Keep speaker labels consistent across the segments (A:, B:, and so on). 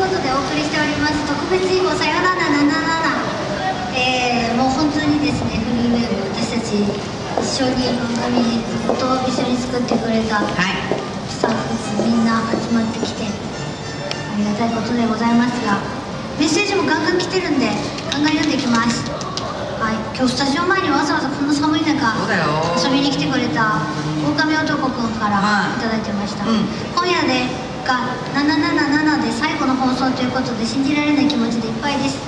A: ことでお送りしております。特別以降さよなら77えー、もう本当にですねフリーウェブ私たち一緒に番組ずっと一緒に作ってくれたスタッフみんな集まってきてありがたいことでございますがメッセージもガンガン来てるんでガンガン読んでいきます。はい。今日スタジオ前にわざわざこの寒い中遊びに来てくれた狼男くんから
B: はい。
A: いただいてました、
B: うん。
A: 今夜でが777で最後の放送ということで信じられない気持ちでいっぱいです。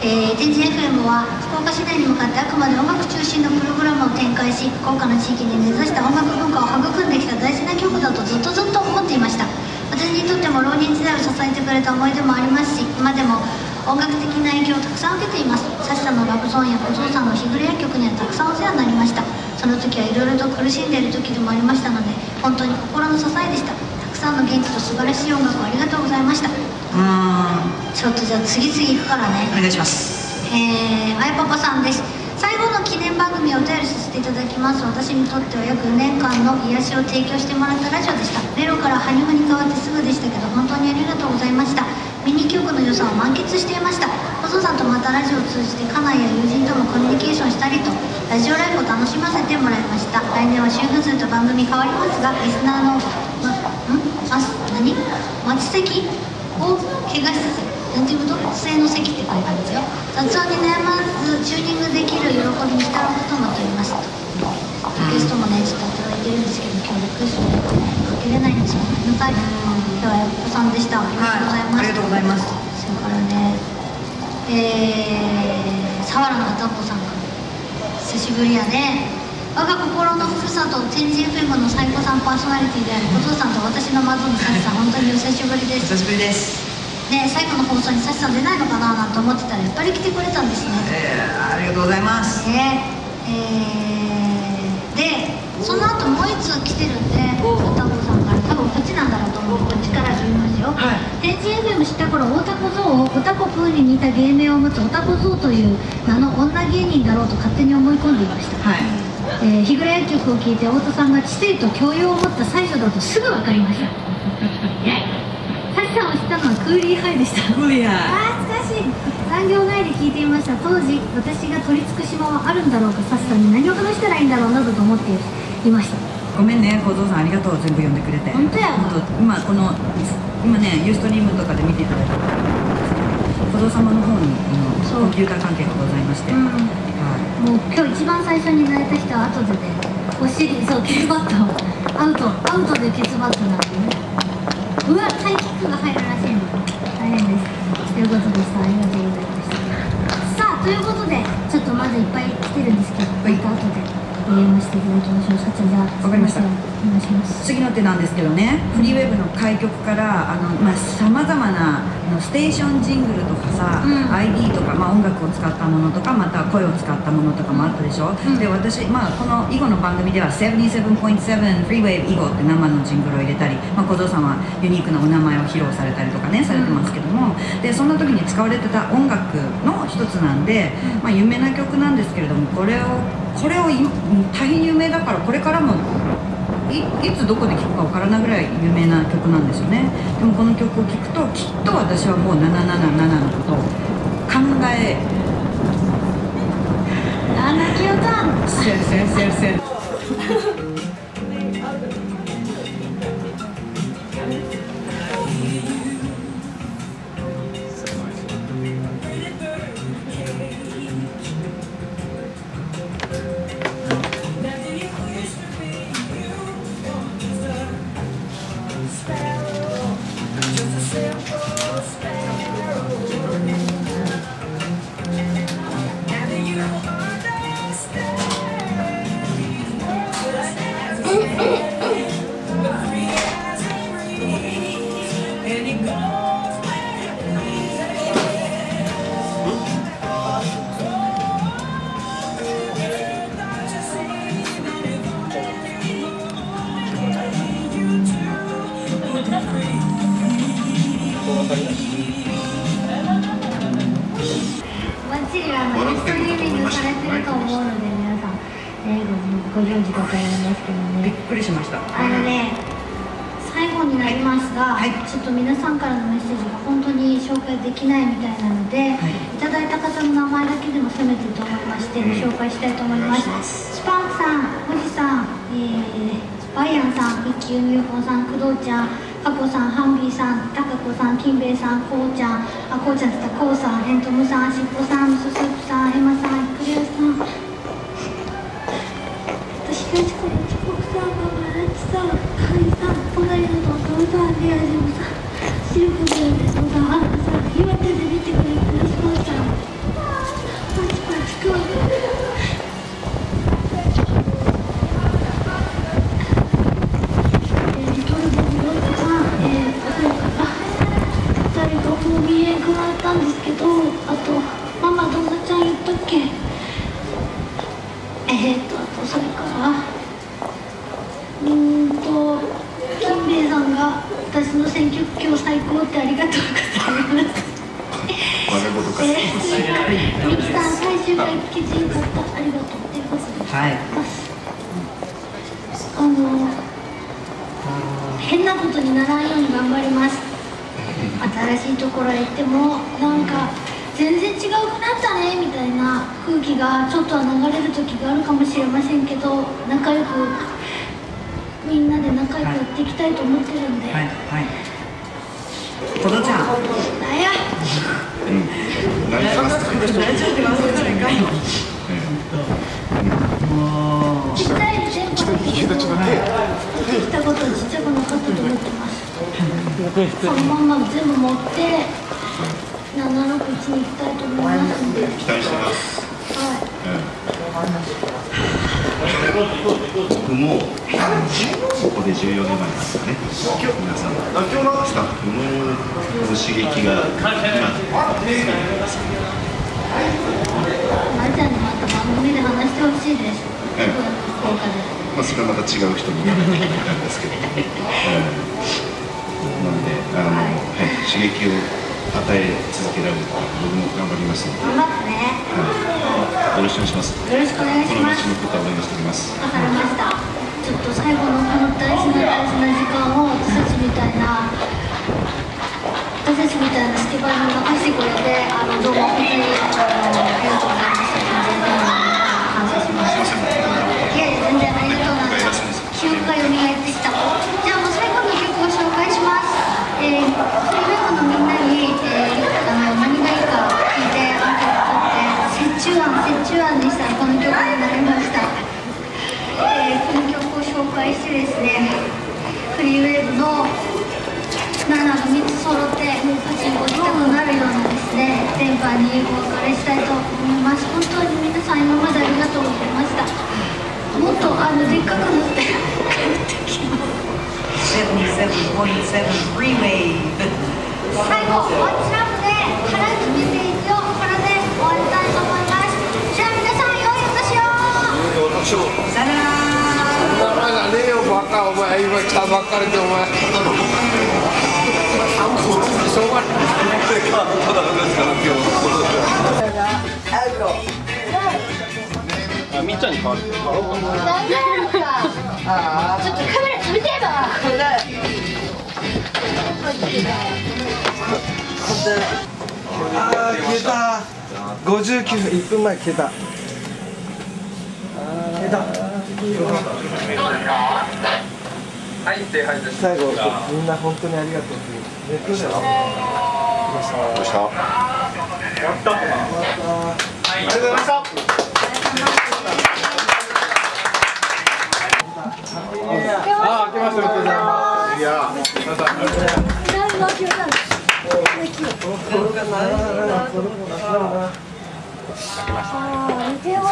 A: えー、天神 FM は福岡市内に向かってあくまで音楽中心のプログラムを展開し福岡の地域に根ざした音楽文化を育んできた大事な曲だとずっとずっと思っていました。私にとっても浪人時代を支えてくれた思い出もありますし今でも音楽的な影響をたくさん受けています。サシさんのラブソンや小僧さんの日暮れや曲にはたくさんお世話になりました。その時はいろいろと苦しんでいる時でもありましたので本当に心の支えでした。さんの元気と素晴らしい音楽をありがとうございました。
B: うーん。
A: ちょっとじゃあ次々行くからね。
B: お願いします。
A: えー、あいパパさんです。最後の記念番組をお便りさせていただきます。私にとっては約4年間の癒しを提供してもらったラジオでした。メロからハニフに変わってすぐでしたけど本当にありがとうございました。ミニ曲の良さを満喫していました。細さんとまたラジオを通じて家内や友人ともコミュニケーションしたりとラジオライブを楽しませてもらいました。来年は周波数と番組変わりますがリスナーの、ま、んあ何？待ち席を怪我しつつなんていうこと？末の席って書いてあるんですよ。雑音に悩まずチューニングできる喜びに浸ることもとりますとリクエストもねちょっといただいてるんですけど今日リクエストかけれないんですよ。ごめんなさい今日はやっこさんでしたありがとうございます、
B: はいありがとうございます
A: それからねえー、佐原のあたこさんから久しぶりやね我が心のふるさと天神 FM の最高さんパーソナリティであるお父さんと私の窓のサシさん本当にお久しぶりです。
B: 久しぶりです。
A: ね最後の放送にサシさん出ないのかななんて思ってたらやっぱり来てくれたんですね。
B: えー、ありがとうございます。
A: ねえー、でその後もう一通来てるんで
B: お。
A: あたこさんから多分こっちなんだろうと思う。こっちから読みますよ。
B: はい。
A: 天神 FM 知った頃大田小僧をオタコプーに似た芸名を持つオタコゾウという名の女芸人だろうと勝手に思い込んでいました。
B: はい
A: えー、日暮れ薬局を聞いて太田さんが知性と教養を持った才女だとすぐ分かりました。えサシさんを知ったのはクーリーハイでした。
B: うや。
A: あー懐かしい産業外で聞いていました。当時私が取り付く島はあるんだろうかサシさんに何を話したらいいんだろうなどと思っていました。
B: ごめんね小僧さんありがとう全部読んでくれて。
A: 本当やわ。
B: 本当今この今ねユーストリームとかで見ていただいて小僧様の方にあのコンピューター関係がございまして、
A: うん。
B: はい
A: もう今日一番最初に泣いた人は後でねお尻そうケツバットアウトアウトでケツバットなんでねうわタイキックが入るらしいの大変ですということでしたありがとうございましたさあということでちょっとまだいっぱい来てるんですけどま
B: はい
A: た後で。読ませていただきましょうさちゃんじゃあ
B: わかりました。
A: お願いします
B: 次の手なんですけどね。フリーウェブの開局からさまざ、まなあのステーションジングルとかさ、
A: うん。
B: ID とか、まあ、音楽を使ったものとかまた声を使ったものとかもあったでしょ、
A: うん。
B: で私、まあ、この囲碁の番組では77.7フリーウェブ囲碁って生のジングルを入れたり、まあ、小僧さんはユニークなお名前を披露されたりとかねされてますけども、でそんな時に使われてた音楽の一つなんで、まあ、有名な曲なんですけれどもこれをこれをい大変有名だからこれからもいいつどこで聴くかわからないぐらい有名な曲なんですよね。でもこの曲を聴くときっと私はもう777のことを考え
A: あ泣きよたん
B: せんせんせ
A: と思うので皆さん、えー、ごご存知かと思います。けどね
B: びっくりしました
A: あのね最後になります。が、
B: はい
A: ちょっと皆さんからのメッセージが本当に紹介できないみたいなので、
B: はい
A: い、ただいた方の名前だけでもせめてと思いまして、紹介したいと思います。スパンクさん、おじさん、えー、バイアンさん、ミッキーユミユコさん、工藤ちゃんカコさん、ハンビーさん、タカコさん、金兵衛さん、こうちゃん、あ、こうちゃんって言ったらこうさん、エントムさん、しっぽさん、みそスープさん、エマさん、さん、私たちこのチョコクさん、ママラチさ、カイさん、隣の弟さん、レアジムさん、シルクブーンでのがアンナさん、岩手で見てくれたスパンさん、パチパチくん。えーリトルボブロックさん、えー、おはようかな、二人とも見え加わったんですけど、あと、ママどんなちゃん言ったっけえー、っと、あと、それから、うーんと、金兵衛さんが私の選挙区今日最高ってありがとうございます。
C: 我がことか
A: えー、ミキさん最終回聞けてよかったありがとうっていうことで
B: はい
A: あの変なことにならんように頑張ります新しいところへ行ってもなんか全然違うくなったねみたいな空気がちょっとは流れる時があるかもしれませんけど仲良くみんなで仲良くやっていきたいと思ってるんで、
B: はいはい。コドちゃん。
A: なんや。
C: うん。何しますか
B: 大丈夫で忘れたらいかん。のもう
A: ちっちゃい全部
C: ちょっとちょっとちょっと手
A: できたことはちっちゃくなかったと思ってますそのまま全部持って761に行きたいと思います、
C: 期待してます。僕もここで14年前です。かね皆さんスタッフの刺激が今
A: まちゃんにまた番組で話してほしい
C: まあ、それはまた違う人になるんです。けど、うんなのであの、はい、刺激を与え続けられる僕も頑張りますので、
A: 頑張ってね。
C: はい、よろしくお願いします。
A: よろしくお願いし
C: この
A: ます
C: 道のことは応援しております。
A: わかりましたちょっと最後のこの大事な大事な時間を私たちみたいな私たちみたいなスケバイに任せてくれてあのどうも本当にあのありがとうございましたですね電波にお別れしたいと思います。本当に皆さん今までありがとうございました。もっとあのでっかくなって帰ってきます。
B: 77.7 Freewave
A: 最後ワッチアップでハライチメッセージをこれで終わりたいと思います。じゃあ皆さん良いお年を
B: さよなら
D: 名前がねえよバカ。お前今来たばっかりでお前。しょうがない ゃんに変わる
A: ちょっとカメラ止めてば。
D: あー消えた。59分1分前消えた。消えた。最後みんな本当にありがとうネットでは
C: どうした。
D: あー明けましておめでとうございます
C: いや
A: 何が決めたのああ見てよ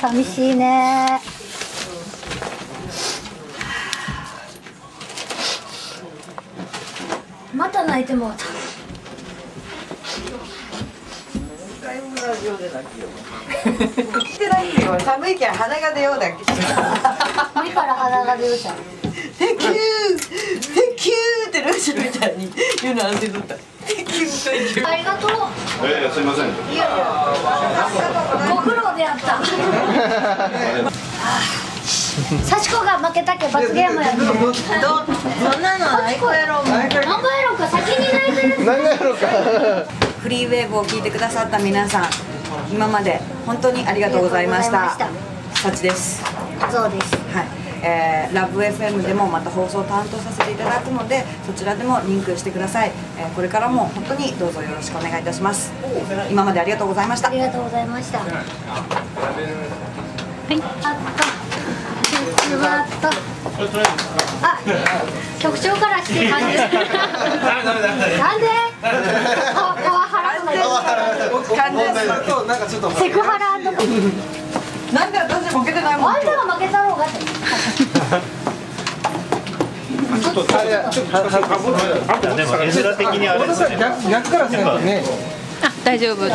A: 寂しいね。また泣いてもうた上で泣きよ
E: してないよ寒いけん鼻が出ようだけ
A: 目から鼻が出るじゃん
E: テキューテキューってロシアみたいに言うの安全だったテキューテキュー
A: ありがとう
C: えー、すいませんいやいや
A: ご苦労であった幸子が負けたけ罰ゲームやって
E: どそんなのアイコやろうもん
A: 何回やろうか先に泣いてる
F: 何やろうか。
B: フリーウェーブを聞いてくださった皆さん今まで本当にありがとうございました。サチです。
A: そうです。
B: はい、えー、ラブ FM でもまた放送を担当させていただくのでそちらでもリンクしてください、えーこれからも本当にどうぞよろしくお願いいたします。今までありがとうございました。
A: ありがとうございました。はい。あった。あ局長からして感じ。なんで？セクハラ。
B: なんで私ボケてないもん。
A: あんたが。負けたろうが。
F: ちょっと
C: あれ
D: ちょっとね
G: 大丈夫
A: ね